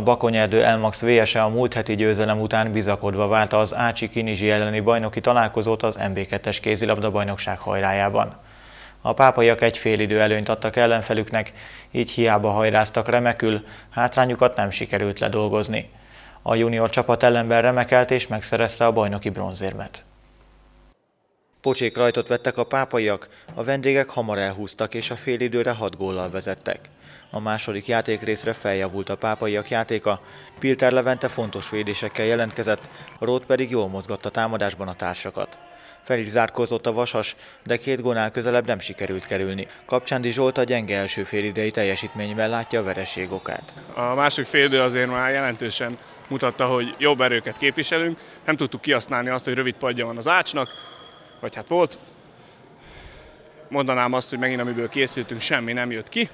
A Bakonyerdő Elmax VSE a múlt heti győzelem után bizakodva várta az Ácsi Kinizsi elleni bajnoki találkozót az MB2-es kézilabda bajnokság hajrájában. A pápaiak egy fél idő előnyt adtak ellenfelüknek, így hiába hajráztak remekül, hátrányukat nem sikerült ledolgozni. A junior csapat ellenben remekelt és megszerezte a bajnoki bronzérmet. Pocsék rajtot vettek a pápaiak, a vendégek hamar elhúztak és a időre hat góllal vezettek. A második játékrészre feljavult a pápaiak játéka, Pilter Levente fontos védésekkel jelentkezett, Rót pedig jól mozgatta támadásban a társakat. Fel is zárkózott a vasas, de két gónál közelebb nem sikerült kerülni. Kapcsándi Zsolt a gyenge első félidei teljesítményben látja a vereség okát. A második félidő azért már jelentősen mutatta, hogy jobb erőket képviselünk. Nem tudtuk kihasználni azt, hogy rövid padja van az ácsnak, vagy hát volt. Mondanám azt, hogy megint amiből készültünk, semmi nem jött ki.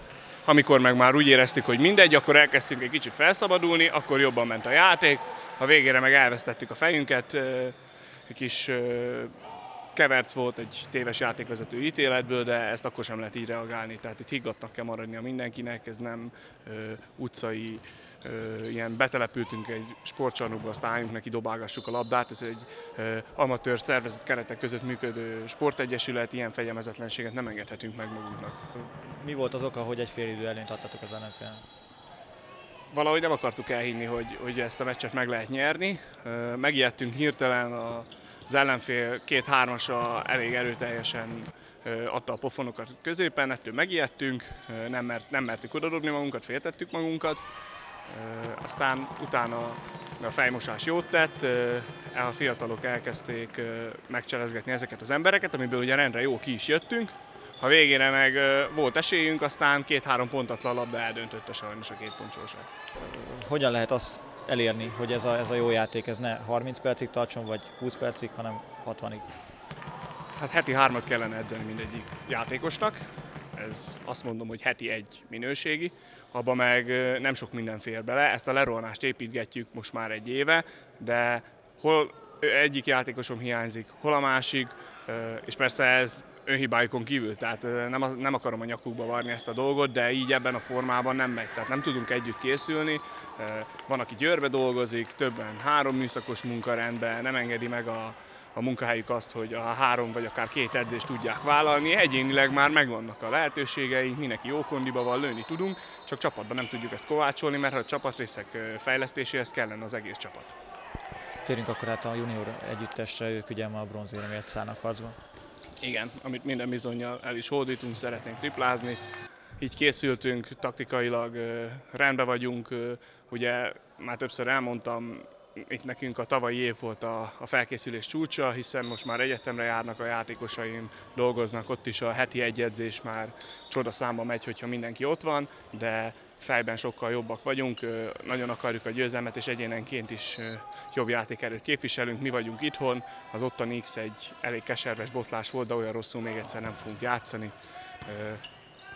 Amikor meg már úgy éreztük, hogy mindegy, akkor elkezdtünk egy kicsit felszabadulni, akkor jobban ment a játék, a végére meg elvesztettük a fejünket, egy kis keverc volt egy téves játékvezető ítéletből, de ezt akkor sem lehet így reagálni. Tehát itt higgadtak kell maradnia mindenkinek, ez nem utcai ilyen betelepültünk egy sportcsarnokba, azt álljunk neki, dobálgassuk a labdát. Ez egy amatőr szervezet keretek között működő sportegyesület, ilyen fegyemezetlenséget nem engedhetünk meg magunknak. Mi volt az oka, hogy egy fél idő előnyt adtatok az NFL? Valahogy nem akartuk elhinni, hogy, hogy ezt a meccset meg lehet nyerni. Megijedtünk hirtelen, az ellenfél két-hármasra elég erőteljesen adta a pofonokat középen, ettől megijedtünk, nem, mert, nem mertük odadobni magunkat, féltettük magunkat, aztán utána a fejmosás jót tett, a fiatalok elkezdték megcselezgetni ezeket az embereket, amiből ugye rendre jó ki is jöttünk. A végére meg volt esélyünk, aztán két-három pontatlan labda eldöntötte sajnos a két pontsóság. Hogyan lehet azt elérni, hogy ez a, ez a jó játék ez ne 30 percig tartson, vagy 20 percig, hanem 60-ig? Hát heti hármat kellene edzeni mindegyik játékosnak. Ez azt mondom, hogy heti egy minőségi abba meg nem sok minden fér bele. Ezt a lerohanást építgetjük most már egy éve, de hol egyik játékosom hiányzik, hol a másik, és persze ez önhibájukon kívül, tehát nem, nem akarom a nyakukba varni ezt a dolgot, de így ebben a formában nem megy, tehát nem tudunk együtt készülni. Van, aki Győrbe dolgozik, többen három műszakos munkarendben, nem engedi meg a, a munkahelyük azt, hogy a három vagy akár két edzést tudják vállalni. Egyénileg már megvannak a lehetőségeink, mindenki jó kondiba van, lőni tudunk, csak csapatban nem tudjuk ezt kovácsolni, mert a csapatrészek fejlesztéséhez kellene az egész csapat. Térjünk akkor át a junior együttesre, ők ugye ma a bronzéremért szállnak harcba. Igen, amit minden bizonyal el is hódítunk, szeretnénk triplázni. Így készültünk, taktikailag rendben vagyunk, ugye már többször elmondtam, itt nekünk a tavalyi év volt a, a felkészülés csúcsa, hiszen most már egyetemre járnak a játékosaim, dolgoznak ott is, a heti egyedzés már csoda számba megy, hogyha mindenki ott van, de fejben sokkal jobbak vagyunk, nagyon akarjuk a győzelmet, és egyénenként is jobb játékerőt képviselünk. Mi vagyunk itthon, az ottani X egy elég keserves botlás volt, de olyan rosszul még egyszer nem fogunk játszani.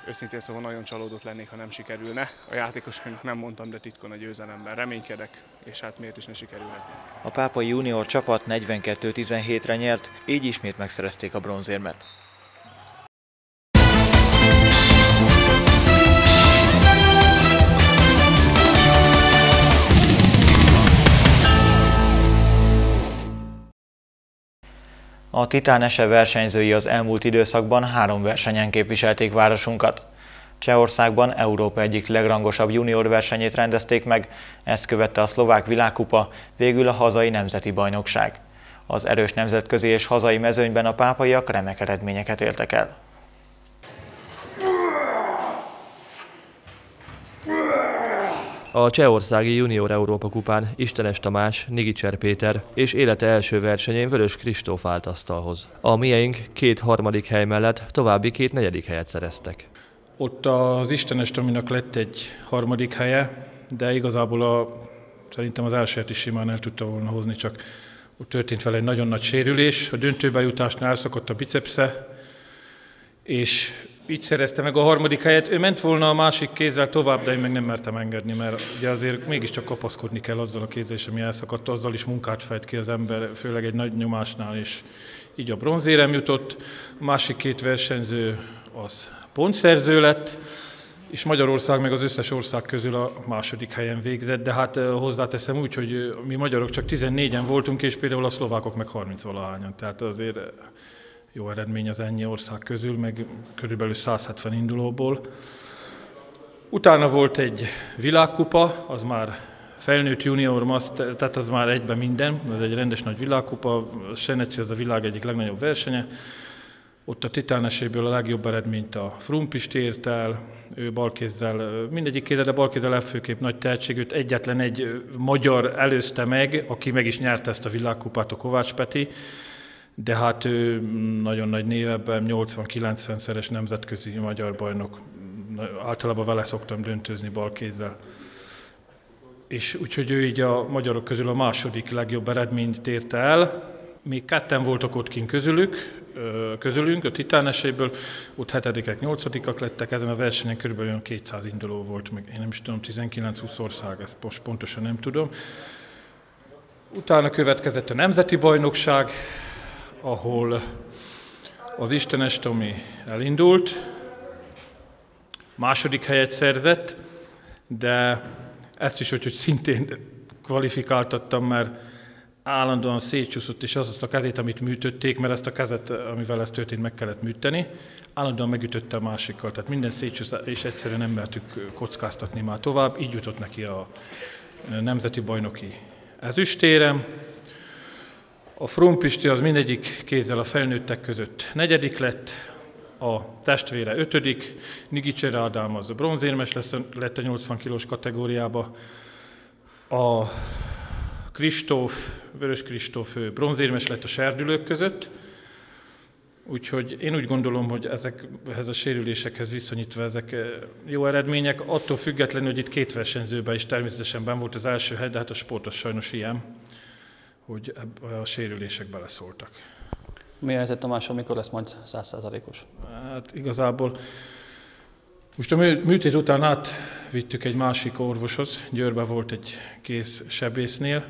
Őszintén szóval nagyon csalódott lennék, ha nem sikerülne. A játékosainak nem mondtam, de titkon a győzelemben reménykedek, és hát miért is ne sikerülhet. A Pápai Junior csapat 42-17-re nyert, így ismét megszerezték a bronzérmet. A Titán Ese versenyzői az elmúlt időszakban három versenyen képviselték városunkat. Csehországban Európa egyik legrangosabb junior versenyét rendezték meg, ezt követte a szlovák világkupa, végül a hazai nemzeti bajnokság. Az erős nemzetközi és hazai mezőnyben a pápaiak remek eredményeket értek el. A Csehországi Junior Európa kupán Istenes Tamás, Nigicser Péter és élete első versenyén Vörös Kristóf állt asztalhoz. A mieink két harmadik hely mellett további két negyedik helyet szereztek. Ott az Istenes Tominak lett egy harmadik helye, de igazából a, szerintem az elsőt is simán el tudta volna hozni, csak ott történt vele egy nagyon nagy sérülés. A döntőbe jutásnál elszakadt a bicepsze, és így szerezte meg a harmadik helyet. Ő ment volna a másik kézzel tovább, de én meg nem mertem engedni, mert ugye azért mégiscsak kapaszkodni kell azzal a kézzel, ami elszakadt, azzal is munkát fejt ki az ember, főleg egy nagy nyomásnál, és így a bronzérem jutott. A másik két versenyző az pontszerző lett, és Magyarország meg az összes ország közül a második helyen végzett, de hát hozzáteszem úgy, hogy mi magyarok csak 14-en voltunk, és például a szlovákok meg 30 valahányan, tehát azért jó eredmény az ennyi ország közül, meg körülbelül 170 indulóból. Utána volt egy világkupa, az már felnőtt junior master, tehát az már egyben minden, ez egy rendes nagy világkupa, Seneci az a világ egyik legnagyobb versenye, ott a titáneséből a legjobb eredményt a Frumpist ért el, ő balkézzel, mindegyik kézzel, de balkézzel elfőképp nagy tehetség, őt egyetlen egy magyar előzte meg, aki meg is nyerte ezt a világkupát, a Kovács Peti, de hát ő nagyon nagy névebben, 80-90-szeres nemzetközi magyar bajnok, általában vele szoktam döntőzni balkézzel. És úgyhogy ő így a magyarok közül a második legjobb eredményt érte el. Még ketten voltak ott kint közülük, közülünk, a titáneséből, ott hetedikek, nyolcadikak lettek, ezen a versenyen körülbelül 200 induló volt, meg én nem is tudom, 19-20 ország, ezt most pontosan nem tudom. Utána következett a Nemzeti Bajnokság, ahol az Istenes Tomi elindult, második helyet szerzett, de ezt is, hogy, hogy szintén kvalifikáltattam, mert állandóan szétcsúszott, és azt a kezét, amit műtötték, mert ezt a kezet, amivel ez történt, meg kellett műteni, állandóan megütötte a másikkal. Tehát minden szétcsúszott, és egyszerűen nem mertük kockáztatni már tovább. Így jutott neki a nemzeti bajnoki ezüstérem. A Frumpisti az mindegyik kézzel a felnőttek között. Negyedik lett, a testvére ötödik, Nigicsere Ádám az a bronzérmes lett a 80 kilós kategóriába, a Kristóf, Vörös Kristóf bronzérmes lett a serdülők között, úgyhogy én úgy gondolom, hogy ezekhez a sérülésekhez viszonyítva ezek jó eredmények, attól függetlenül, hogy itt két versenyzőben is természetesen ben volt az első hely, de hát a sport az sajnos ilyen, hogy a sérülések beleszóltak. Mi a helyzet Tamás, amikor lesz majd százszázalékos? Hát igazából most a műtét után átvittük egy másik orvoshoz, Győrbe volt egy kész sebésznél,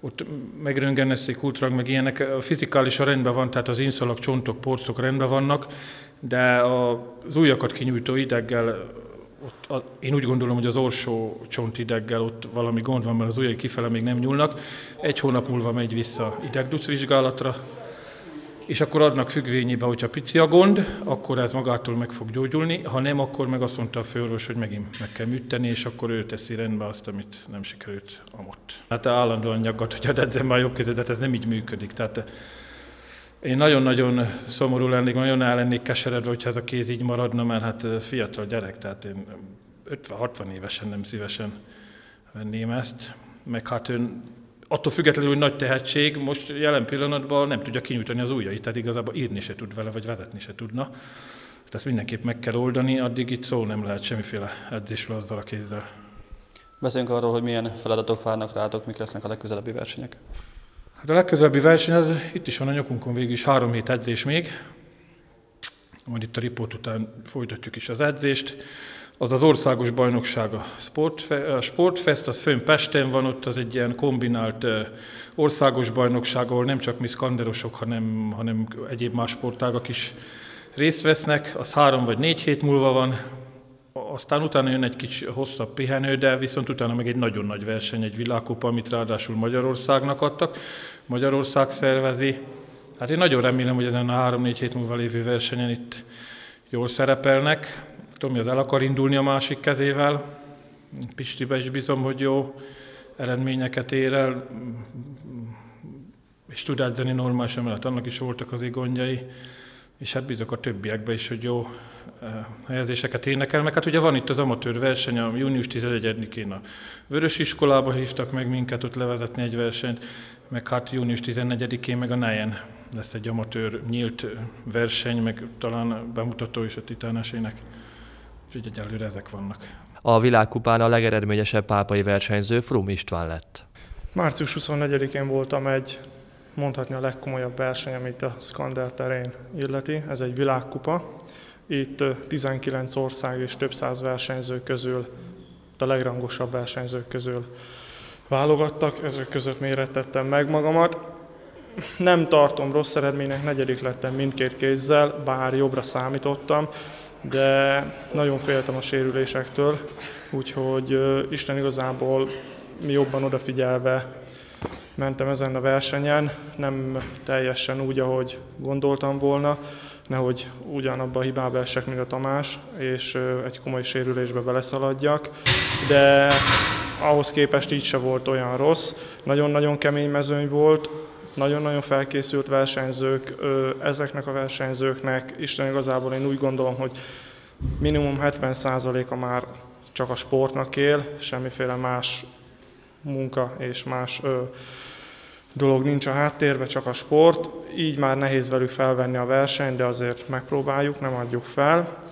ott megröngenezték ultrag, meg ilyenek, a fizikális a rendben van, tehát az inszalag, csontok, porcok rendben vannak, de az ujjakat kinyújtó ideggel, ott, a, én úgy gondolom, hogy az orsó csonthideggel ott valami gond van, mert az ujjai kifele még nem nyúlnak. Egy hónap múlva megy vissza idegduc vizsgálatra, és akkor adnak függvényébe, hogyha pici a gond, akkor ez magától meg fog gyógyulni, ha nem, akkor meg azt mondta a főorvos, hogy megint meg kell műteni, és akkor ő teszi rendbe azt, amit nem sikerült amott. Hát állandóan nyaggat, hogy edzem már jobb kezedet, ez nem így működik. Tehát én nagyon-nagyon szomorú lennék, nagyon el lennék keseredve, hogyha ez a kéz így maradna, mert hát fiatal gyerek, tehát én 50-60 évesen nem szívesen venném ezt. Meg hát ön attól függetlenül, hogy nagy tehetség, most jelen pillanatban nem tudja kinyújtani az ujjait, tehát igazából írni se tud vele, vagy vezetni se tudna. Tehát ezt mindenképp meg kell oldani, addig itt szó nem lehet semmiféle edzésről azzal a kézzel. Beszéljünk arról, hogy milyen feladatok várnak rátok, mik lesznek a legközelebbi versenyek. Hát a legközelebbi verseny az itt is van a nyakunkon végül is három hét edzés még. Majd itt a riport után folytatjuk is az edzést. Az az országos bajnokság a, Sportfe- a Sportfest, az fönn Pesten van, ott az egy ilyen kombinált országos bajnokság, ahol nem csak mi szkanderosok, hanem, hanem egyéb más sportágak is részt vesznek, az három vagy négy hét múlva van, aztán utána jön egy kicsi hosszabb pihenő, de viszont utána meg egy nagyon nagy verseny, egy világkupa, amit ráadásul Magyarországnak adtak. Magyarország szervezi. Hát én nagyon remélem, hogy ezen a három-négy hét múlva lévő versenyen itt jól szerepelnek. Tomi az el akar indulni a másik kezével, Pistibe is bízom, hogy jó eredményeket ér el, és tud edzeni normálisan, mert annak is voltak az gondjai, és hát bízok a többiekbe is, hogy jó helyezéseket énekel. Meg hát ugye van itt az amatőr verseny, a június 11-én a Vörös Iskolába hívtak meg minket ott levezetni egy versenyt, meg hát június 14-én meg a Nejen lesz egy amatőr nyílt verseny, meg talán bemutató is a titánesének. Úgyhogy egyelőre ezek vannak. A világkupán a legeredményesebb pápai versenyző Frum István lett. Március 24-én voltam egy mondhatni a legkomolyabb verseny, amit a Skander terén illeti. Ez egy világkupa. Itt 19 ország és több száz versenyző közül, a legrangosabb versenyzők közül válogattak, ezek között mérettettem meg magamat. Nem tartom rossz eredménynek, negyedik lettem mindkét kézzel, bár jobbra számítottam de nagyon féltem a sérülésektől, úgyhogy Isten igazából jobban odafigyelve mentem ezen a versenyen, nem teljesen úgy, ahogy gondoltam volna, nehogy ugyanabba a hibába esek, mint a Tamás, és egy komoly sérülésbe beleszaladjak, de ahhoz képest így se volt olyan rossz. Nagyon-nagyon kemény mezőny volt, nagyon-nagyon felkészült versenyzők, ezeknek a versenyzőknek, Isten igazából én úgy gondolom, hogy minimum 70%-a már csak a sportnak él, semmiféle más munka és más dolog nincs a háttérben, csak a sport. Így már nehéz velük felvenni a versenyt, de azért megpróbáljuk, nem adjuk fel.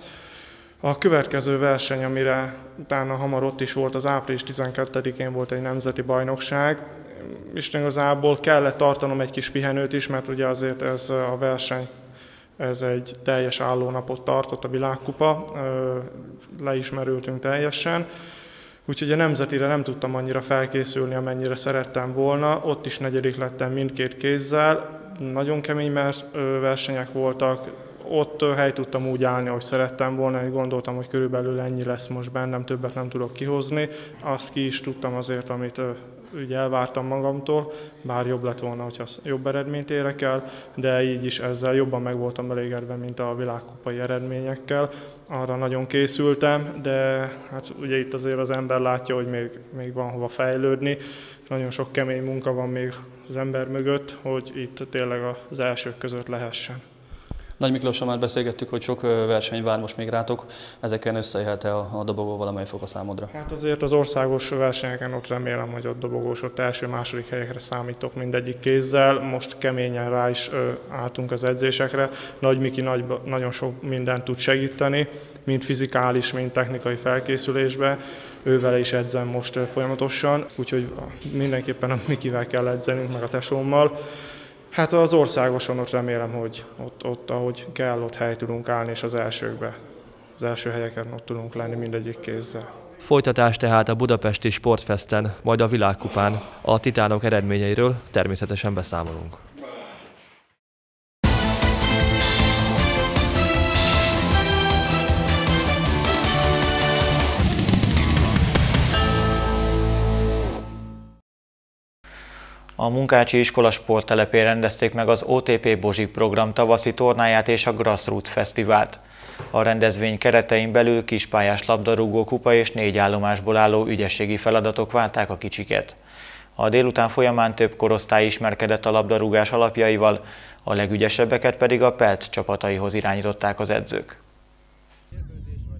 A következő verseny, amire utána hamar ott is volt, az április 12-én volt egy nemzeti bajnokság. Isten igazából kellett tartanom egy kis pihenőt is, mert ugye azért ez a verseny ez egy teljes állónapot tartott a világkupa, leismerültünk teljesen. Úgyhogy a nemzetire nem tudtam annyira felkészülni, amennyire szerettem volna. Ott is negyedik lettem mindkét kézzel. Nagyon kemény versenyek voltak, ott hely tudtam úgy állni, ahogy szerettem volna, hogy gondoltam, hogy körülbelül ennyi lesz most bennem, többet nem tudok kihozni. Azt ki is tudtam azért, amit ugye elvártam magamtól, bár jobb lett volna, hogyha jobb eredményt érek el, de így is ezzel jobban meg voltam elégedve, mint a világkupai eredményekkel. Arra nagyon készültem, de hát ugye itt azért az ember látja, hogy még, még van hova fejlődni. Nagyon sok kemény munka van még az ember mögött, hogy itt tényleg az elsők között lehessen. Nagy Miklóssal már beszélgettük, hogy sok verseny vár most még rátok. Ezeken összejöhet-e a, a dobogó valamely fok a számodra? Hát azért az országos versenyeken ott remélem, hogy ott dobogós, ott első-második helyekre számítok mindegyik kézzel. Most keményen rá is ö, álltunk az edzésekre. Nagy Miki nagy, nagyon sok mindent tud segíteni, mind fizikális, mind technikai felkészülésbe. Ővele is edzem most folyamatosan, úgyhogy mindenképpen a Mikivel kell edzenünk, meg a tesómmal. Hát az országoson ott remélem, hogy ott, ott ahogy kell, ott hely tudunk állni, és az elsőkbe, az első helyeken ott tudunk lenni mindegyik kézzel. Folytatás tehát a Budapesti Sportfesten, majd a Világkupán. A titánok eredményeiről természetesen beszámolunk. A Munkácsi Iskola sporttelepén rendezték meg az OTP Bozsik program tavaszi tornáját és a Grassroots Fesztivált. A rendezvény keretein belül kispályás labdarúgó kupa és négy állomásból álló ügyességi feladatok válták a kicsiket. A délután folyamán több korosztály ismerkedett a labdarúgás alapjaival, a legügyesebbeket pedig a PELT csapataihoz irányították az edzők.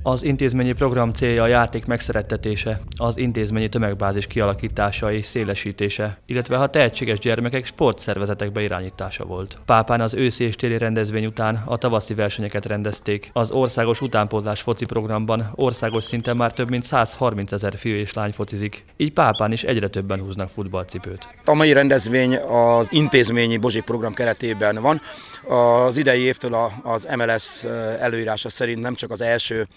Az intézményi program célja a játék megszerettetése, az intézményi tömegbázis kialakítása és szélesítése, illetve a tehetséges gyermekek sportszervezetekbe irányítása volt. Pápán az őszi és téli rendezvény után a tavaszi versenyeket rendezték. Az országos utánpótlás foci programban országos szinten már több mint 130 ezer fiú és lány focizik, így Pápán is egyre többen húznak futballcipőt. A mai rendezvény az intézményi Bozsik program keretében van. Az idei évtől az MLS előírása szerint nem csak az első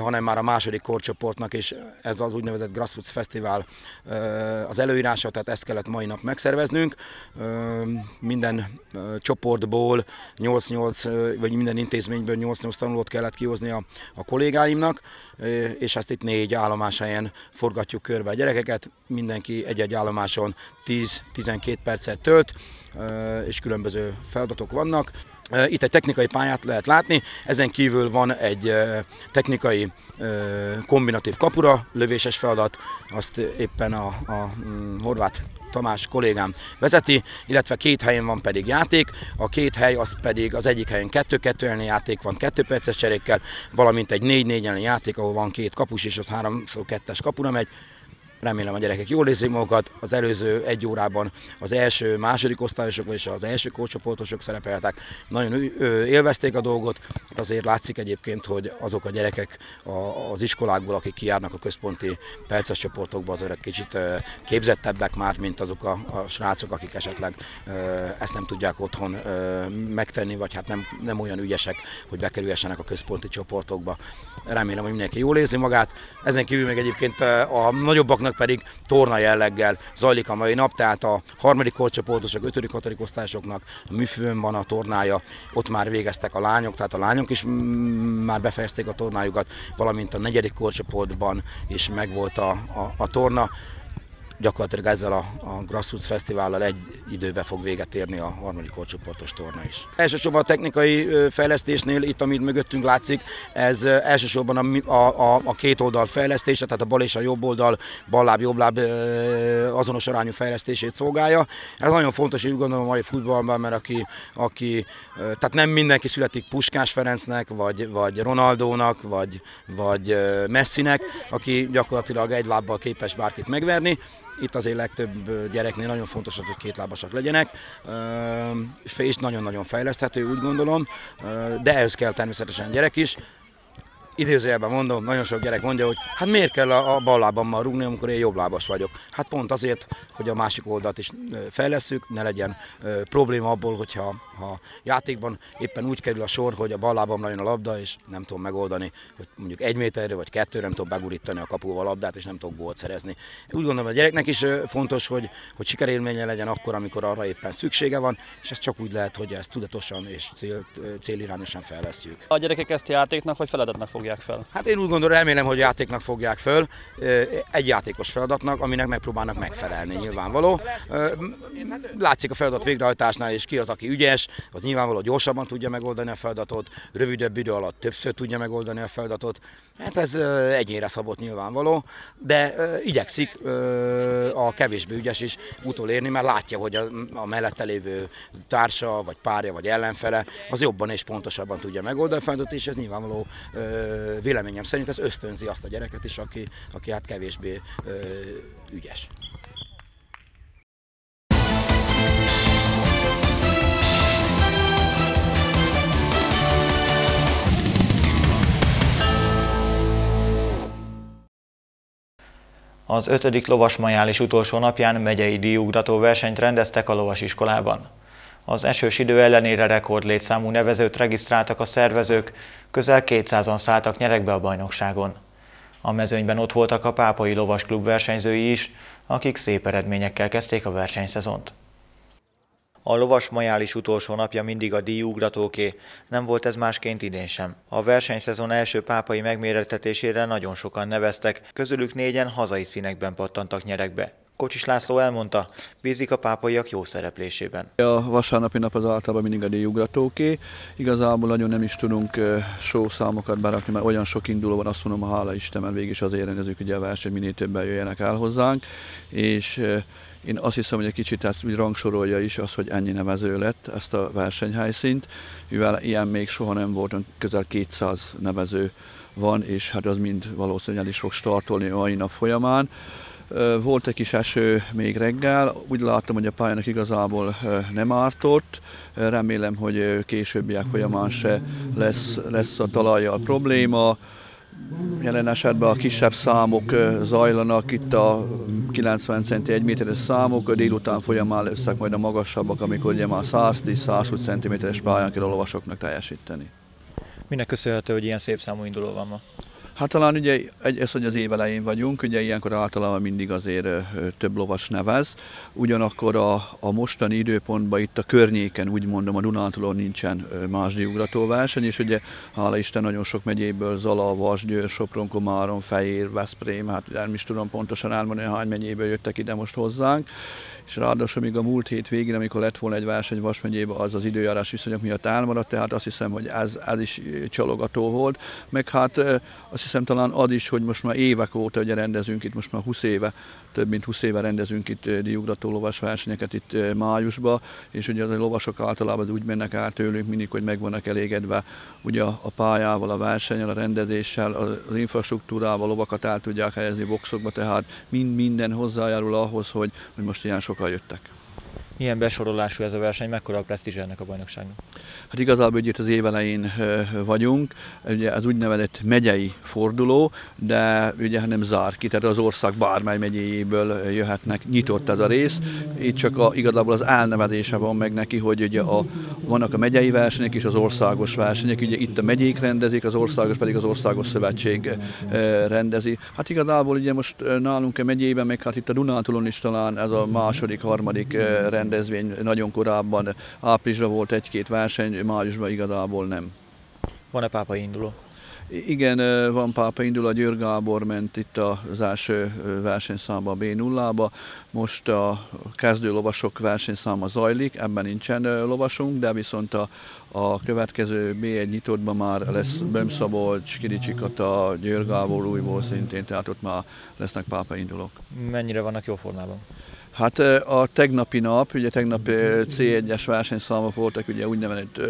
hanem már a második korcsoportnak is ez az úgynevezett Grassroots Fesztivál az előírása, tehát ezt kellett mai nap megszerveznünk. Minden csoportból 8-8, vagy minden intézményből 8-8 tanulót kellett kihozni a, a kollégáimnak, és ezt itt négy állomás helyen forgatjuk körbe a gyerekeket. Mindenki egy-egy állomáson 10-12 percet tölt, és különböző feladatok vannak. Itt egy technikai pályát lehet látni, ezen kívül van egy technikai kombinatív kapura lövéses feladat, azt éppen a, a mm, horvát Tamás kollégám vezeti, illetve két helyen van pedig játék, a két hely az pedig az egyik helyen 2-2 elleni játék van 2 perces cserékkel, valamint egy 4-4 elleni játék, ahol van két kapus és az 3-2-es kapura megy, Remélem a gyerekek jól érzik magukat. Az előző egy órában az első, második osztályosok, és az első kócsoportosok szerepeltek. Nagyon élvezték a dolgot. Azért látszik egyébként, hogy azok a gyerekek az iskolákból, akik kijárnak a központi perces csoportokba, azok kicsit képzettebbek már, mint azok a, a srácok, akik esetleg ezt nem tudják otthon megtenni, vagy hát nem, nem olyan ügyesek, hogy bekerülhessenek a központi csoportokba. Remélem, hogy mindenki jól érzi magát. Ezen kívül még egyébként a nagyobbaknak gyakorlatilag pedig torna jelleggel zajlik a mai nap, tehát a harmadik korcsoportosok, ötödik, hatodik osztályosoknak a műfőn van a tornája, ott már végeztek a lányok, tehát a lányok is már befejezték a tornájukat, valamint a negyedik korcsoportban is megvolt a, a, a torna gyakorlatilag ezzel a, a Grassroots Fesztivállal egy időbe fog véget érni a harmadik korcsoportos torna is. Elsősorban a technikai fejlesztésnél, itt amit mögöttünk látszik, ez elsősorban a, a, a két oldal fejlesztése, tehát a bal és a jobb oldal, balláb, jobbláb azonos arányú fejlesztését szolgálja. Ez nagyon fontos, úgy gondolom a mai futballban, mert aki, aki tehát nem mindenki születik Puskás Ferencnek, vagy, vagy Ronaldónak, vagy, vagy Messinek, aki gyakorlatilag egy lábbal képes bárkit megverni, itt azért legtöbb gyereknél nagyon fontos hogy kétlábasak legyenek, és nagyon-nagyon fejleszthető, úgy gondolom, de ehhez kell természetesen gyerek is idézőjelben mondom, nagyon sok gyerek mondja, hogy hát miért kell a, a bal lábammal rúgni, amikor én jobb lábas vagyok. Hát pont azért, hogy a másik oldalt is fejleszünk, ne legyen ö, probléma abból, hogyha ha játékban éppen úgy kerül a sor, hogy a bal lábamra jön a labda, és nem tudom megoldani, hogy mondjuk egy méterre vagy kettő nem tudom begurítani a kapuval a labdát, és nem tudok gólt szerezni. Úgy gondolom, a gyereknek is fontos, hogy, hogy sikerélménye legyen akkor, amikor arra éppen szüksége van, és ez csak úgy lehet, hogy ezt tudatosan és cél, célirányosan fejlesztjük. A gyerekek ezt játéknak vagy feladatnak fogják fogják fel? Hát én úgy gondolom, remélem, hogy játéknak fogják föl, egy játékos feladatnak, aminek megpróbálnak megfelelni, nyilvánvaló. Látszik a feladat végrehajtásnál is ki az, aki ügyes, az nyilvánvaló gyorsabban tudja megoldani a feladatot, rövidebb idő alatt többször tudja megoldani a feladatot. Hát ez egyénre szabott nyilvánvaló, de igyekszik a kevésbé ügyes is utolérni, mert látja, hogy a, mellette lévő társa, vagy párja, vagy ellenfele az jobban és pontosabban tudja megoldani a feladatot, és ez nyilvánvaló véleményem szerint ez ösztönzi azt a gyereket is, aki, aki hát kevésbé ügyes. Az ötödik lovasmajális utolsó napján megyei díjugrató versenyt rendeztek a lovasiskolában. Az esős idő ellenére rekordlétszámú nevezőt regisztráltak a szervezők, közel 200-an szálltak nyerekbe a bajnokságon. A mezőnyben ott voltak a Pápai Lovasklub versenyzői is, akik szép eredményekkel kezdték a versenyszezont. A lovas majális utolsó napja mindig a díjugratóké, nem volt ez másként idén sem. A versenyszezon első pápai megmérettetésére nagyon sokan neveztek, közülük négyen hazai színekben pattantak nyerekbe. Kocsis László elmondta, bízik a pápaiak jó szereplésében. A vasárnapi nap az általában mindig a díjugratóké. Igazából nagyon nem is tudunk show számokat berakni, mert olyan sok induló van, azt mondom, hála Isten, mert végig is azért rendezzük ugye a verseny, minél többen jöjjenek el hozzánk, és én azt hiszem, hogy egy kicsit ezt úgy rangsorolja is az, hogy ennyi nevező lett ezt a versenyhelyszínt, mivel ilyen még soha nem volt, közel 200 nevező van, és hát az mind valószínűleg el is fog startolni a mai nap folyamán. Volt egy kis eső még reggel, úgy láttam, hogy a pályának igazából nem ártott. Remélem, hogy későbbiek folyamán se lesz, lesz a talajjal probléma. Jelen esetben a kisebb számok zajlanak, itt a 90 centi 1 méteres számok, délután folyamán lesznek majd a magasabbak, amikor ugye már 110-120 cm-es pályán kell a teljesíteni. Minek köszönhető, hogy ilyen szép számú induló van ma? Hát talán ugye egy, ez, hogy az év elején vagyunk, ugye ilyenkor általában mindig azért több lovas nevez, ugyanakkor a, a mostani időpontban itt a környéken, úgy mondom, a Dunántúlon nincsen más verseny, és ugye hála Isten nagyon sok megyéből, Zala, Vas, Győr, Sopron, Komárom, Fejér, Veszprém, hát nem is tudom pontosan elmondani, hány megyéből jöttek ide most hozzánk, és ráadásul még a múlt hét végén, amikor lett volna egy verseny Vas megyében, az az időjárás viszonyok miatt elmaradt, tehát azt hiszem, hogy ez, ez is csalogató volt. Meg hát azt hiszem talán ad is, hogy most már évek óta ugye rendezünk itt, most már 20 éve több mint 20 éve rendezünk itt diugrató lovas versenyeket itt májusba, és ugye a lovasok általában úgy mennek át tőlünk mindig, hogy meg vannak elégedve ugye a pályával, a versenyen, a rendezéssel, az infrastruktúrával, lovakat el tudják helyezni boxokba, tehát mind minden hozzájárul ahhoz, hogy, hogy most ilyen sokan jöttek. Milyen besorolású ez a verseny, mekkora a presztízs ennek a bajnokságnak? Hát igazából itt az évelején vagyunk, ugye az úgynevezett megyei forduló, de ugye nem zár ki, tehát az ország bármely megyéjéből jöhetnek, nyitott ez a rész. Itt csak a, igazából az elnevezése van meg neki, hogy ugye a, vannak a megyei versenyek és az országos versenyek, ugye itt a megyék rendezik, az országos pedig az országos szövetség rendezi. Hát igazából ugye most nálunk a megyében, meg hát itt a Dunántúlon is talán ez a második, harmadik rendezvény nagyon korábban, áprilisra volt egy-két verseny, májusban igazából nem. Van-e pápai induló? Igen, van pápa indul, a Győr Gábor ment itt az első versenyszámba a B0-ba, most a kezdő lovasok versenyszáma zajlik, ebben nincsen lovasunk, de viszont a, a következő B1 nyitottban már lesz Bömszabolcs, Kiricsi Kata, Győr Gábor újból szintén, tehát ott már lesznek pápa indulók. Mennyire vannak jó formában? Hát a tegnapi nap, ugye tegnap C1-es versenyszámok voltak, ugye úgynevezett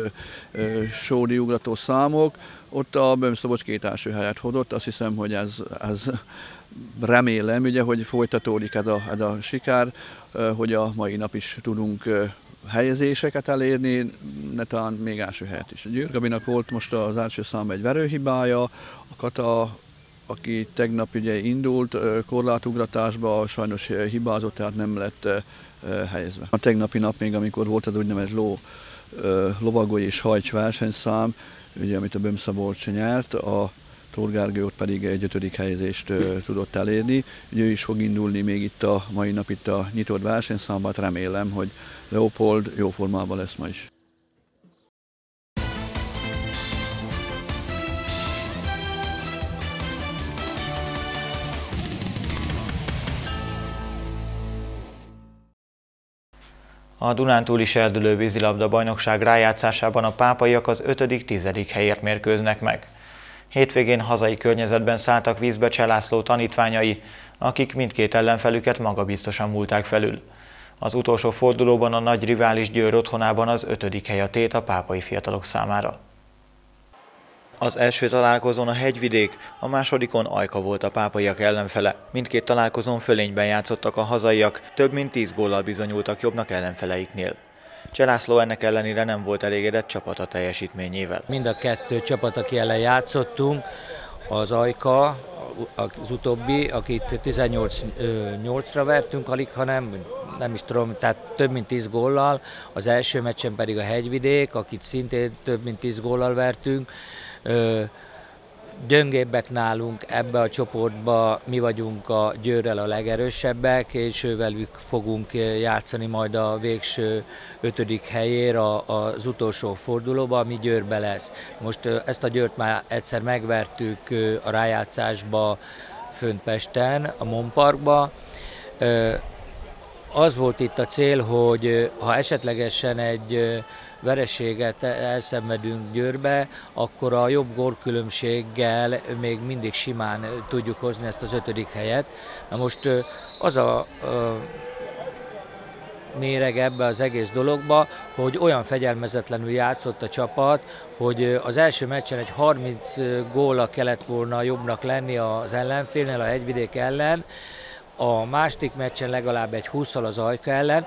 sódi ugrató számok, ott a Bömszobocs két első helyet hozott, azt hiszem, hogy ez, ez remélem, ugye, hogy folytatódik ez a, ez a sikár, hogy a mai nap is tudunk helyezéseket elérni, ne talán még első helyet is. Győr volt most az első szám egy verőhibája, a Kata aki tegnap ugye indult korlátugratásba, sajnos hibázott, tehát nem lett helyezve. A tegnapi nap még, amikor volt az úgynevezett ló, lovagolj és hajcs versenyszám, ugye, amit a Bömszabolcs nyert, a Torgárgő ott pedig egy ötödik helyezést tudott elérni. Ugye ő is fog indulni még itt a mai nap itt a nyitott versenyszámban, hát remélem, hogy Leopold jó formában lesz ma is. A Dunántúli Serdülő vízilabda bajnokság rájátszásában a pápaiak az 5.-10. helyért mérkőznek meg. Hétvégén hazai környezetben szálltak vízbe Cselászló tanítványai, akik mindkét ellenfelüket magabiztosan múlták felül. Az utolsó fordulóban a nagy rivális Győr otthonában az ötödik hely a tét a pápai fiatalok számára. Az első találkozón a hegyvidék, a másodikon Ajka volt a pápaiak ellenfele. Mindkét találkozón fölényben játszottak a hazaiak, több mint 10 góllal bizonyultak jobbnak ellenfeleiknél. Cselászló ennek ellenére nem volt elégedett csapata teljesítményével. Mind a kettő csapat, aki ellen játszottunk, az Ajka, az utóbbi, akit 18-ra vertünk alig, hanem nem is tudom, tehát több mint 10 góllal, az első meccsen pedig a Hegyvidék, akit szintén több mint 10 góllal vertünk, gyöngébbek nálunk ebbe a csoportba, mi vagyunk a Győrrel a legerősebbek, és ővelük fogunk játszani majd a végső ötödik helyér az utolsó fordulóba, ami Győrbe lesz. Most ezt a Győrt már egyszer megvertük a rájátszásba fönt Pesten, a Monparkba. Az volt itt a cél, hogy ha esetlegesen egy vereséget elszenvedünk Győrbe, akkor a jobb gólkülönbséggel még mindig simán tudjuk hozni ezt az ötödik helyet. Na most az a méreg ebbe az egész dologba, hogy olyan fegyelmezetlenül játszott a csapat, hogy az első meccsen egy 30 góla kellett volna jobbnak lenni az ellenfélnél, a hegyvidék ellen, a második meccsen legalább egy 20 az Ajka ellen,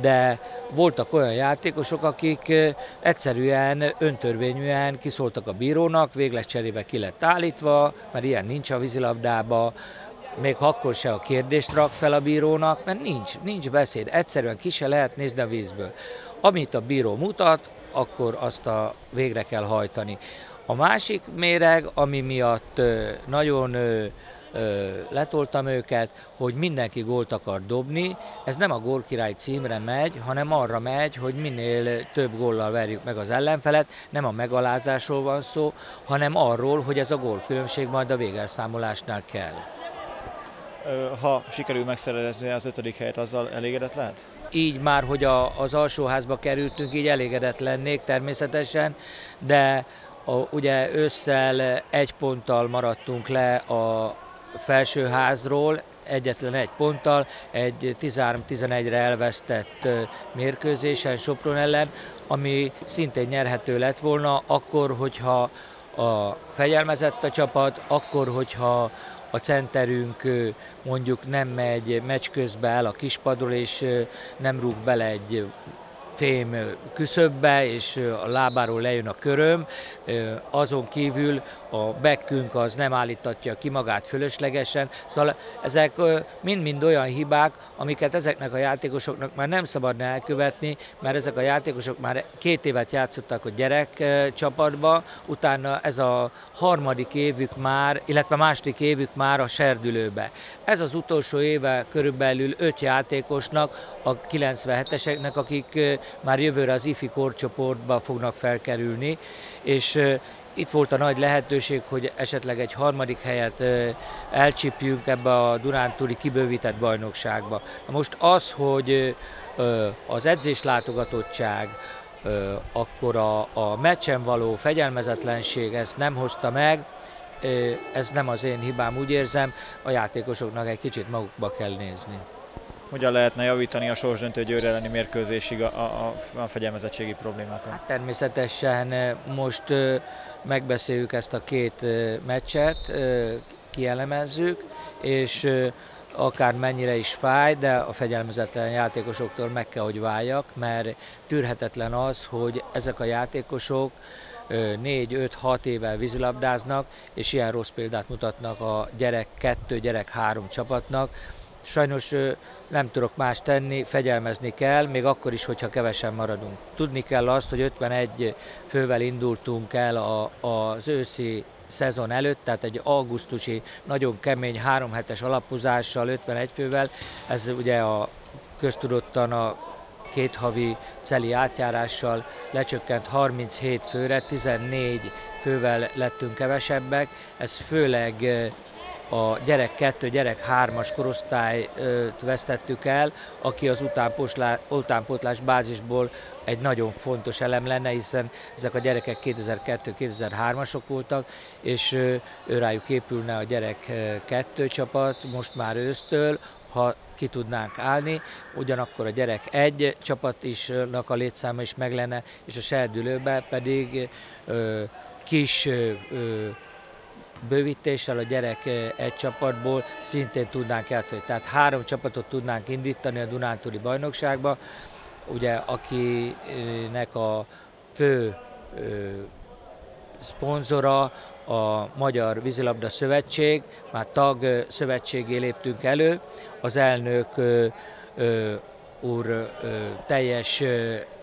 de voltak olyan játékosok, akik egyszerűen öntörvényűen kiszóltak a bírónak, végleg cserébe ki lett állítva, mert ilyen nincs a vízilabdába, még akkor se a kérdést rak fel a bírónak, mert nincs, nincs beszéd, egyszerűen ki se lehet nézni a vízből. Amit a bíró mutat, akkor azt a végre kell hajtani. A másik méreg, ami miatt nagyon letoltam őket, hogy mindenki gólt akar dobni. Ez nem a gólkirály címre megy, hanem arra megy, hogy minél több góllal verjük meg az ellenfelet. Nem a megalázásról van szó, hanem arról, hogy ez a gólkülönbség majd a végelszámolásnál kell. Ha sikerül megszerezni az ötödik helyet, azzal elégedett lehet? Így már, hogy a, az alsóházba kerültünk, így elégedett lennék természetesen, de a, ugye ősszel egy ponttal maradtunk le a, felsőházról egyetlen egy ponttal, egy 13-11-re elvesztett mérkőzésen Sopron ellen, ami szintén nyerhető lett volna, akkor, hogyha a fegyelmezett a csapat, akkor, hogyha a centerünk mondjuk nem megy meccs közben el a kispadról, és nem rúg bele egy fém küszöbbe, és a lábáról lejön a köröm. Azon kívül a bekkünk az nem állítatja ki magát fölöslegesen. Szóval ezek mind-mind olyan hibák, amiket ezeknek a játékosoknak már nem szabadna elkövetni, mert ezek a játékosok már két évet játszottak a gyerek csapatba, utána ez a harmadik évük már, illetve második évük már a serdülőbe. Ez az utolsó éve körülbelül öt játékosnak, a 97-eseknek, akik már jövőre az IFI korcsoportba fognak felkerülni, és itt volt a nagy lehetőség, hogy esetleg egy harmadik helyet elcsípjünk ebbe a Dunántúli kibővített bajnokságba. Na most az, hogy az edzés látogatottság, akkor a, a meccsen való fegyelmezetlenség ezt nem hozta meg, ez nem az én hibám, úgy érzem, a játékosoknak egy kicsit magukba kell nézni hogyan lehetne javítani a sorsdöntő győr elleni mérkőzésig a, a, a fegyelmezettségi problémákon? Hát természetesen most megbeszéljük ezt a két meccset, kielemezzük, és akár mennyire is fáj, de a fegyelmezetlen játékosoktól meg kell, hogy váljak, mert tűrhetetlen az, hogy ezek a játékosok 4-5-6 éve vízilabdáznak, és ilyen rossz példát mutatnak a gyerek 2, gyerek 3 csapatnak, Sajnos nem tudok más tenni, fegyelmezni kell, még akkor is, hogyha kevesen maradunk. Tudni kell azt, hogy 51 fővel indultunk el a, az őszi szezon előtt, tehát egy augusztusi, nagyon kemény, három hetes alapozással, 51 fővel. Ez ugye a köztudottan a két havi celi átjárással lecsökkent 37 főre, 14 fővel lettünk kevesebbek. Ez főleg a gyerek 2, gyerek 3-as korosztályt vesztettük el, aki az utánpótlás bázisból egy nagyon fontos elem lenne, hiszen ezek a gyerekek 2002-2003-asok voltak, és ő rájuk épülne a gyerek 2 csapat, most már ősztől, ha ki tudnánk állni, ugyanakkor a gyerek egy csapat is a létszáma is meg lenne, és a serdülőbe pedig ö, kis ö, bővítéssel a gyerek egy csapatból szintén tudnánk játszani. Tehát három csapatot tudnánk indítani a Dunántúli bajnokságba, ugye akinek a fő szponzora a Magyar Vízilabda Szövetség, már tag szövetségé léptünk elő, az elnök ö, ö, úr ö, teljes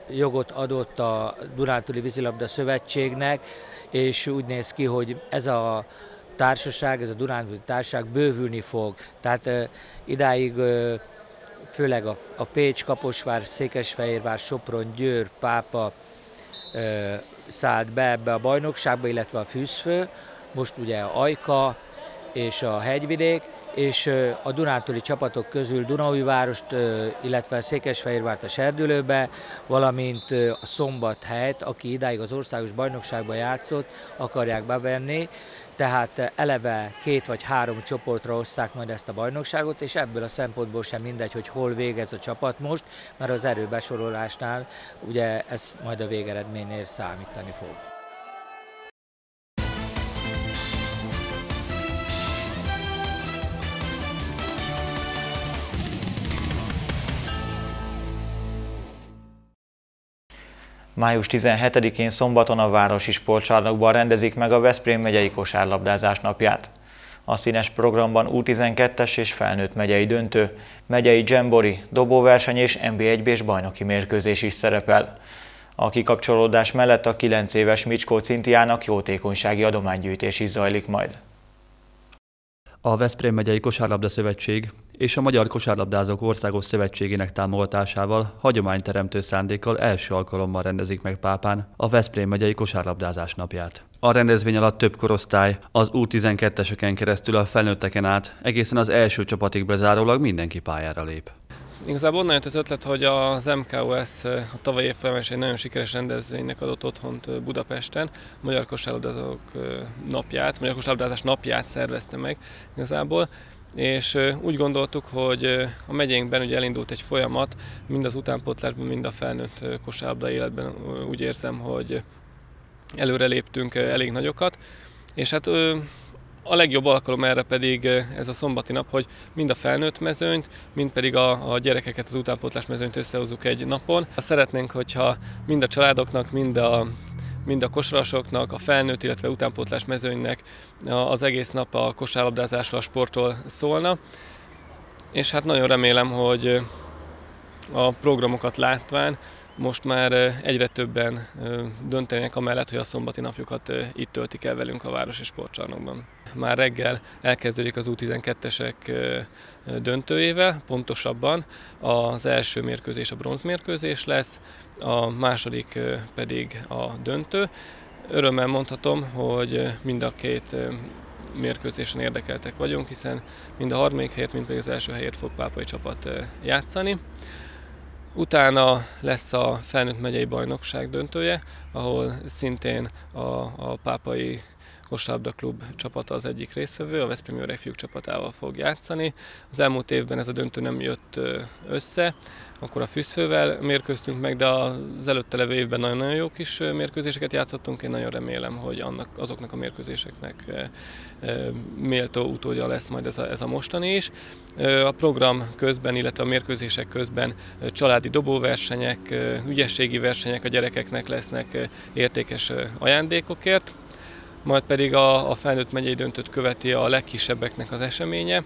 jogot adott a Dunántúli Vízilabda Szövetségnek, és úgy néz ki, hogy ez a társaság, ez a Dunántúli társaság bővülni fog. Tehát idáig főleg a, a Pécs, Kaposvár, Székesfehérvár, Sopron, Győr, Pápa szállt be ebbe a bajnokságba, illetve a Fűzfő, most ugye a Ajka és a Hegyvidék, és a Dunántúli csapatok közül Dunaújvárost, illetve Székesfehérvárt a Serdülőbe, valamint a Szombathelyt, aki idáig az országos bajnokságban játszott, akarják bevenni, tehát eleve két vagy három csoportra osszák majd ezt a bajnokságot, és ebből a szempontból sem mindegy, hogy hol végez a csapat most, mert az erőbesorolásnál ugye ez majd a végeredménynél számítani fog. Május 17-én szombaton a Városi Sportcsarnokban rendezik meg a Veszprém megyei kosárlabdázás napját. A színes programban U12-es és felnőtt megyei döntő, megyei dzsembori, dobóverseny és NB1-bés bajnoki mérkőzés is szerepel. A kikapcsolódás mellett a 9 éves Micskó Cintiának jótékonysági adománygyűjtés is zajlik majd. A Veszprém megyei Kosárlabda Szövetség és a Magyar Kosárlabdázók Országos Szövetségének támogatásával hagyományteremtő szándékkal első alkalommal rendezik meg Pápán a Veszprém megyei kosárlabdázás napját. A rendezvény alatt több korosztály, az U12-eseken keresztül a felnőtteken át, egészen az első csapatig bezárólag mindenki pályára lép. Igazából onnan jött az ötlet, hogy az MKOS a tavalyi év folyamán egy nagyon sikeres rendezvénynek adott otthont Budapesten, a Magyar Kosárlabdázók napját, Magyar Kosárlabdázás napját szervezte meg igazából, és úgy gondoltuk, hogy a megyénkben ugye elindult egy folyamat, mind az utánpótlásban, mind a felnőtt kosárlabda életben úgy érzem, hogy előre léptünk elég nagyokat, és hát A legjobb alkalom erre pedig ez a szombati nap, hogy mind a felnőtt mezőnyt, mind pedig a, a gyerekeket az utánpótlás mezőnyt összehozunk egy napon. Szeretnénk, hogyha mind a családoknak, mind a mind a kosarasoknak, a felnőtt, illetve utánpótlás mezőnynek az egész nap a kosárlabdázásról, a sportról szólna. És hát nagyon remélem, hogy a programokat látván most már egyre többen döntenek amellett, hogy a szombati napjukat itt töltik el velünk a Városi Sportcsarnokban. Már reggel elkezdődik az U12-esek döntőjével, pontosabban az első mérkőzés a bronzmérkőzés lesz, a második pedig a döntő. Örömmel mondhatom, hogy mind a két mérkőzésen érdekeltek vagyunk, hiszen mind a harmadik helyet, mind pedig az első helyért fog pápai csapat játszani. Utána lesz a felnőtt megyei bajnokság döntője, ahol szintén a, a pápai kosárlabda klub csapata az egyik résztvevő, a Veszprém Öreg fiúk csapatával fog játszani. Az elmúlt évben ez a döntő nem jött össze, akkor a Fűzfővel mérkőztünk meg, de az előtte levő évben nagyon-nagyon jó kis mérkőzéseket játszottunk. Én nagyon remélem, hogy annak, azoknak a mérkőzéseknek méltó utódja lesz majd ez a, ez a mostani is. A program közben, illetve a mérkőzések közben családi dobóversenyek, ügyességi versenyek a gyerekeknek lesznek értékes ajándékokért majd pedig a, a felnőtt megyei döntőt követi a legkisebbeknek az eseménye,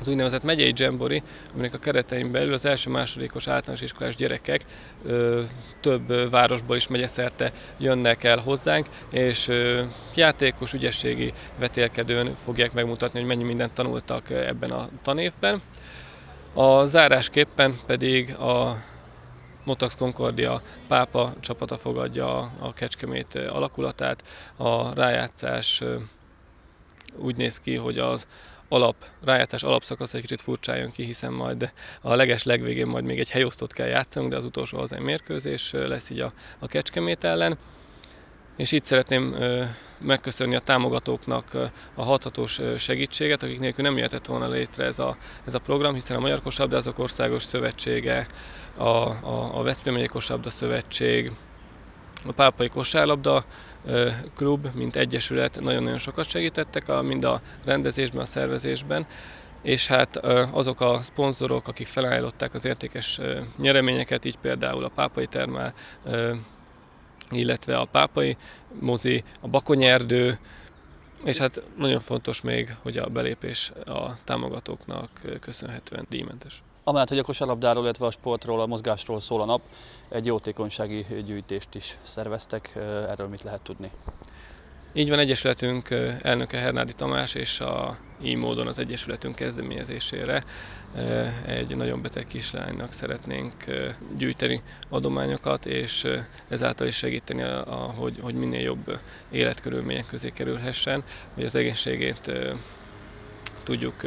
az úgynevezett megyei Jambori, aminek a keretein belül az első-másodikos általános iskolás gyerekek ö, több városból is megyeszerte jönnek el hozzánk, és ö, játékos, ügyességi vetélkedőn fogják megmutatni, hogy mennyi mindent tanultak ebben a tanévben. A zárásképpen pedig a Motax Concordia pápa csapata fogadja a Kecskemét alakulatát. A rájátszás úgy néz ki, hogy az alap, rájátszás alapszakasz egy kicsit furcsán jön ki, hiszen majd a leges legvégén majd még egy helyosztót kell játszanunk, de az utolsó az egy mérkőzés lesz így a, a Kecskemét ellen. És itt szeretném megköszönni a támogatóknak a hathatós segítséget, akik nélkül nem jöhetett volna létre ez a, ez a program, hiszen a Magyar Kosabdázók Országos Szövetsége, a, a, a Veszprém Megyei Kosabda Szövetség, a Pápai Kosárlabda Klub, mint egyesület nagyon-nagyon sokat segítettek, a, mind a rendezésben, a szervezésben, és hát azok a szponzorok, akik felállították az értékes nyereményeket, így például a Pápai Termál, illetve a Pápai mozi, a Bakonyerdő, és hát nagyon fontos még, hogy a belépés a támogatóknak köszönhetően díjmentes. Amellett, hogy a kosárlabdáról, illetve a sportról, a mozgásról szól a nap, egy jótékonysági gyűjtést is szerveztek. Erről mit lehet tudni? Így van, Egyesületünk elnöke Hernádi Tamás és a így módon az Egyesületünk kezdeményezésére egy nagyon beteg kislánynak szeretnénk gyűjteni adományokat, és ezáltal is segíteni, hogy, hogy minél jobb életkörülmények közé kerülhessen, hogy az egészségét tudjuk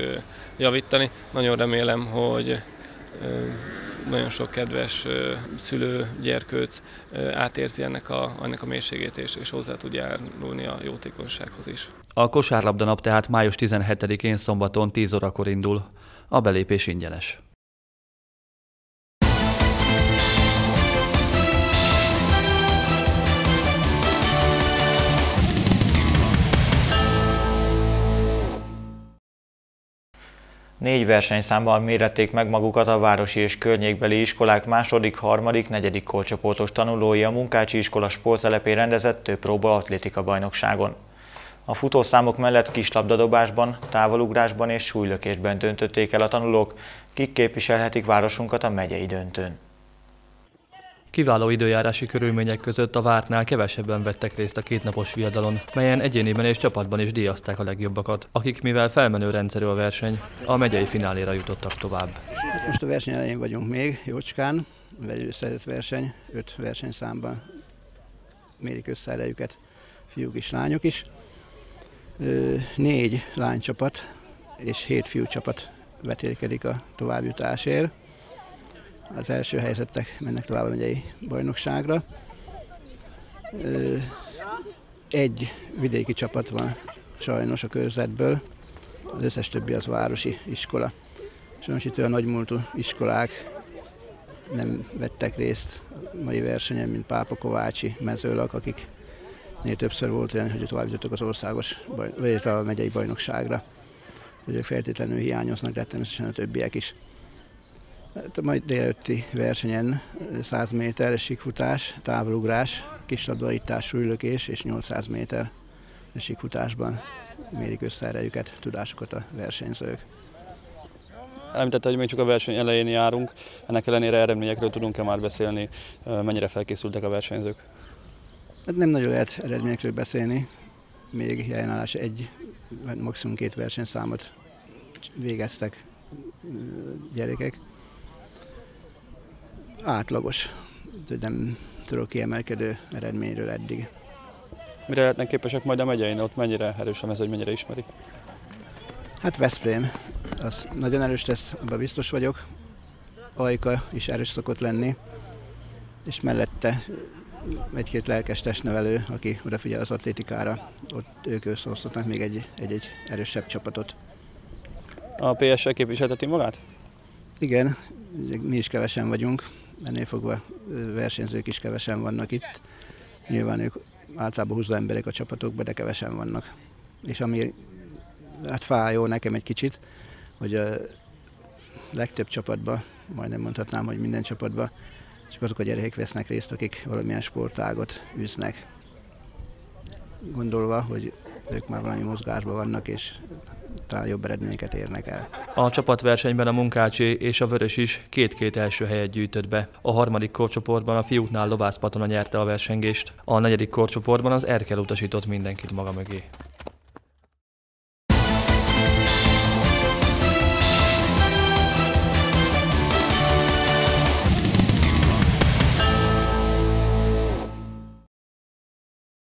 javítani. Nagyon remélem, hogy nagyon sok kedves szülő, gyerkőc átérzi ennek a, ennek a mélységét, és, és hozzá tud járulni a jótékonysághoz is. A kosárlabda nap tehát május 17-én szombaton 10 órakor indul. A belépés ingyenes. Négy versenyszámban mérették meg magukat a városi és környékbeli iskolák második, harmadik, negyedik korcsoportos tanulói a Munkácsi iskola sporttelepén rendezett több próba atlétika bajnokságon. A futószámok mellett kislabdadobásban, távolugrásban és súlylökésben döntötték el a tanulók, kik képviselhetik városunkat a megyei döntőn. Kiváló időjárási körülmények között a vártnál kevesebben vettek részt a kétnapos viadalon, melyen egyéniben és csapatban is díjazták a legjobbakat, akik mivel felmenő rendszerű a verseny, a megyei fináléra jutottak tovább. Most a verseny elején vagyunk még, jócskán, vegyőszerett verseny, öt versenyszámban mérik össze erejüket fiúk és lányok is. Négy lánycsapat és hét fiúcsapat vetélkedik a továbbjutásért az első helyzetek mennek tovább a megyei bajnokságra. Egy vidéki csapat van sajnos a körzetből, az összes többi az városi iskola. Sajnos itt olyan nagymúltú iskolák nem vettek részt a mai versenyen, mint Pápa Kovácsi, Mezőlak, akik Négy többször volt olyan, hogy tovább jutottak az országos, vagy a megyei bajnokságra. Ők feltétlenül hiányoznak, de természetesen a többiek is. Hát a majd délelőtti versenyen 100 méter síkfutás, távolugrás, kislabdaítás, súlylökés és 800 méter síkfutásban mérik össze erejüket, tudásukat a versenyzők. Említette, hogy még csak a verseny elején járunk, ennek ellenére eredményekről tudunk-e már beszélni, mennyire felkészültek a versenyzők? Hát nem nagyon lehet eredményekről beszélni, még jelenállás egy, maximum két versenyszámot végeztek gyerekek. Átlagos, hogy nem tudok kiemelkedő eredményről eddig. Mire lehetnek képesek majd a megyein, ott mennyire erős a mező, hogy mennyire ismeri? Hát Veszprém, az nagyon erős lesz, abban biztos vagyok. Ajka is erős szokott lenni, és mellette egy-két lelkes testnevelő, aki odafigyel az atlétikára, ott ők összehoztatnak még egy, egy, erősebb csapatot. A PSV képviselteti magát? Igen, mi is kevesen vagyunk, ennél fogva versenyzők is kevesen vannak itt. Nyilván ők általában húzó emberek a csapatokba, de kevesen vannak. És ami hát fájó nekem egy kicsit, hogy a legtöbb csapatban, majdnem mondhatnám, hogy minden csapatban, csak azok a gyerekek vesznek részt, akik valamilyen sportágot üznek. Gondolva, hogy ők már valami mozgásban vannak, és talán jobb eredményeket érnek el. A csapatversenyben a Munkácsi és a Vörös is két-két első helyet gyűjtött be. A harmadik korcsoportban a fiúknál Lovász Patona nyerte a versengést, a negyedik korcsoportban az Erkel utasított mindenkit maga mögé.